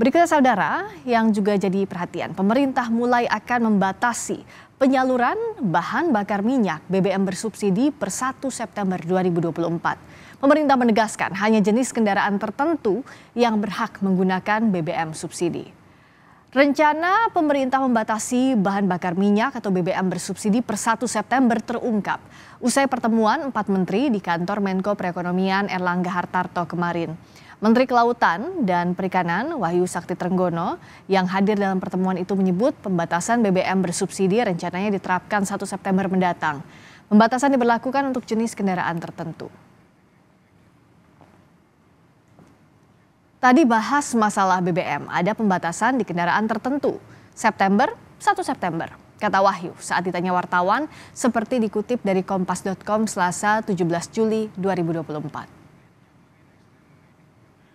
Berikutnya saudara yang juga jadi perhatian, pemerintah mulai akan membatasi penyaluran bahan bakar minyak BBM bersubsidi per 1 September 2024. Pemerintah menegaskan hanya jenis kendaraan tertentu yang berhak menggunakan BBM subsidi. Rencana pemerintah membatasi bahan bakar minyak atau BBM bersubsidi per 1 September terungkap usai pertemuan empat menteri di kantor Menko Perekonomian Erlangga Hartarto kemarin. Menteri Kelautan dan Perikanan Wahyu Sakti Trenggono yang hadir dalam pertemuan itu menyebut pembatasan BBM bersubsidi rencananya diterapkan 1 September mendatang. Pembatasan diberlakukan untuk jenis kendaraan tertentu. Tadi bahas masalah BBM, ada pembatasan di kendaraan tertentu. September, 1 September. Kata Wahyu saat ditanya wartawan seperti dikutip dari kompas.com selasa 17 Juli 2024.